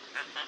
Ha ha!